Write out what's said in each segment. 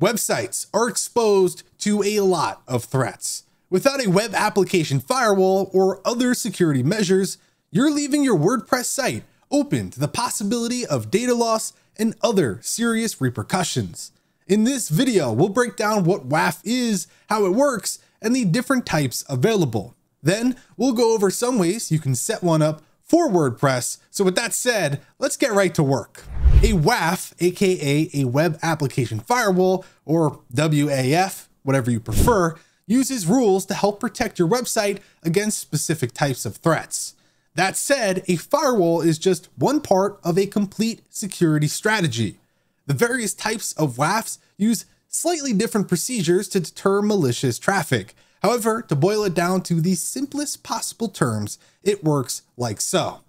Websites are exposed to a lot of threats. Without a web application firewall or other security measures, you're leaving your WordPress site open to the possibility of data loss and other serious repercussions. In this video, we'll break down what WAF is, how it works, and the different types available. Then we'll go over some ways you can set one up for WordPress. So with that said, let's get right to work. A WAF, aka a Web Application Firewall, or WAF, whatever you prefer, uses rules to help protect your website against specific types of threats. That said, a firewall is just one part of a complete security strategy. The various types of WAFs use slightly different procedures to deter malicious traffic. However, to boil it down to the simplest possible terms, it works like so.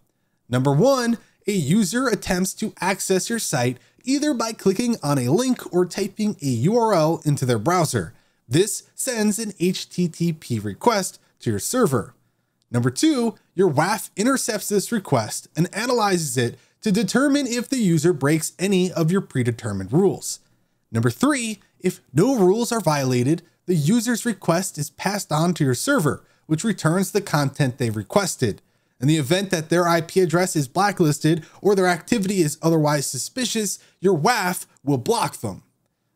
Number one, a user attempts to access your site either by clicking on a link or typing a URL into their browser. This sends an HTTP request to your server. Number two, your WAF intercepts this request and analyzes it to determine if the user breaks any of your predetermined rules. Number three, if no rules are violated, the user's request is passed on to your server, which returns the content they requested. In the event that their IP address is blacklisted or their activity is otherwise suspicious, your WAF will block them.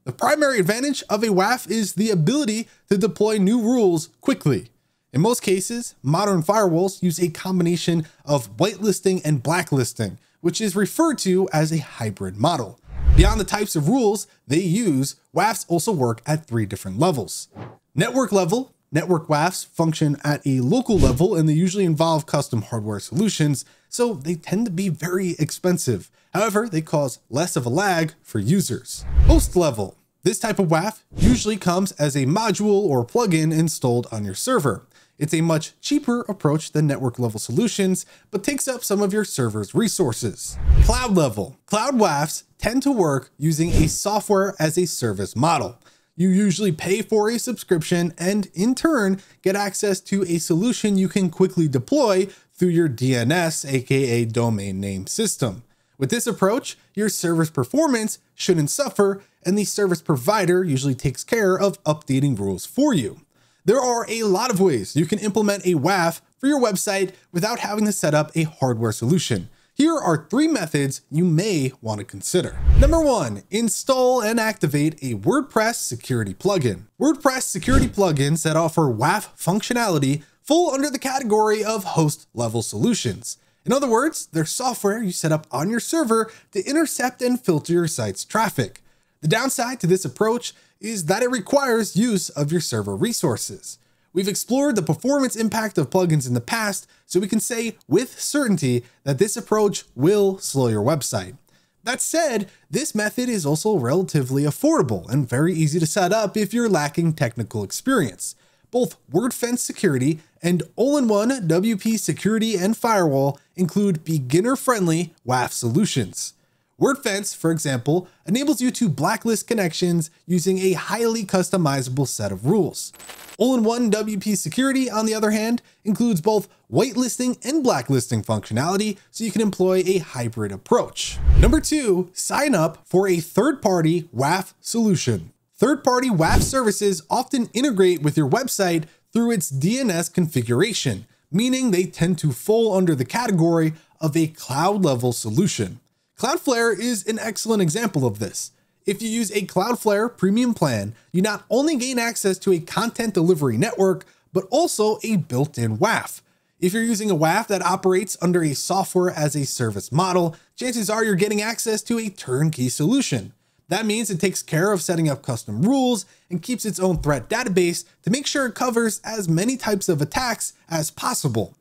The primary advantage of a WAF is the ability to deploy new rules quickly. In most cases, modern firewalls use a combination of whitelisting and blacklisting, which is referred to as a hybrid model. Beyond the types of rules they use, WAFs also work at three different levels. Network level, network WAFs function at a local level and they usually involve custom hardware solutions, so they tend to be very expensive. However, they cause less of a lag for users. Host level. This type of WAF usually comes as a module or plugin installed on your server. It's a much cheaper approach than network level solutions, but takes up some of your server's resources. Cloud level. Cloud WAFs tend to work using a software as a service model. You usually pay for a subscription and in turn get access to a solution you can quickly deploy through your DNS, aka domain name system. With this approach, your service performance shouldn't suffer and the service provider usually takes care of updating rules for you. There are a lot of ways you can implement a WAF for your website without having to set up a hardware solution. Here are three methods you may want to consider. Number one, install and activate a WordPress security plugin. WordPress security plugins that offer WAF functionality fall under the category of host level solutions. In other words, they're software you set up on your server to intercept and filter your site's traffic. The downside to this approach is that it requires use of your server resources. We've explored the performance impact of plugins in the past, so we can say with certainty that this approach will slow your website. That said, this method is also relatively affordable and very easy to set up if you're lacking technical experience. Both WordFence Security and All-in-One WP Security and Firewall include beginner-friendly WAF solutions. WordFence, for example, enables you to blacklist connections using a highly customizable set of rules. All-in-One WP Security, on the other hand, includes both whitelisting and blacklisting functionality, so you can employ a hybrid approach. Number two, sign up for a third-party WAF solution. Third-party WAF services often integrate with your website through its DNS configuration, meaning they tend to fall under the category of a cloud-level solution. Cloudflare is an excellent example of this. If you use a Cloudflare premium plan, you not only gain access to a content delivery network, but also a built-in WAF. If you're using a WAF that operates under a software as a service model, chances are you're getting access to a turnkey solution. That means it takes care of setting up custom rules and keeps its own threat database to make sure it covers as many types of attacks as possible.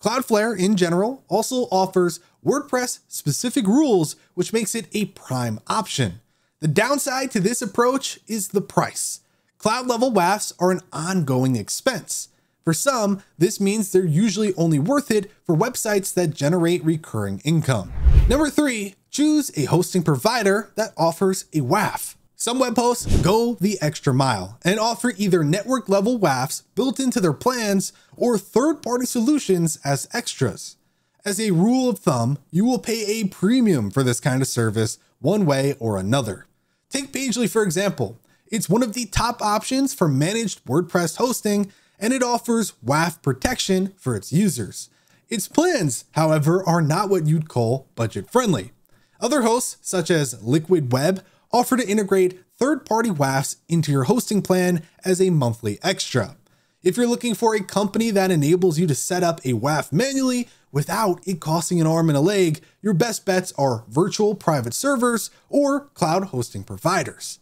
Cloudflare in general also offers WordPress specific rules, which makes it a prime option. The downside to this approach is the price. Cloud level WAFs are an ongoing expense. For some, this means they're usually only worth it for websites that generate recurring income. Number three, choose a hosting provider that offers a WAF. Some web hosts go the extra mile and offer either network level WAFs built into their plans or third party solutions as extras. As a rule of thumb, you will pay a premium for this kind of service one way or another. Take Pagely for example. It's one of the top options for managed WordPress hosting, and it offers WAF protection for its users. Its plans, however, are not what you'd call budget friendly. Other hosts, such as Liquid Web, offer to integrate third party WAFs into your hosting plan as a monthly extra. If you're looking for a company that enables you to set up a WAF manually without it costing an arm and a leg, your best bets are virtual private servers or cloud hosting providers.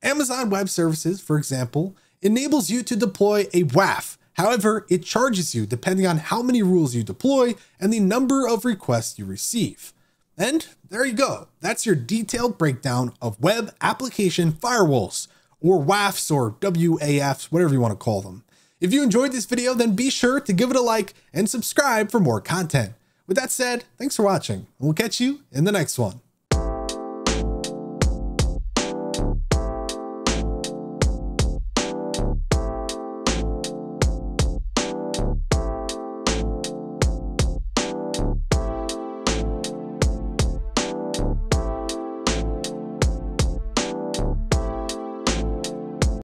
Amazon Web Services, for example, enables you to deploy a WAF. However, it charges you depending on how many rules you deploy and the number of requests you receive. And there you go. That's your detailed breakdown of web application firewalls, or WAFs or WAFs, whatever you want to call them. If you enjoyed this video, then be sure to give it a like and subscribe for more content. With that said, thanks for watching, and we'll catch you in the next one.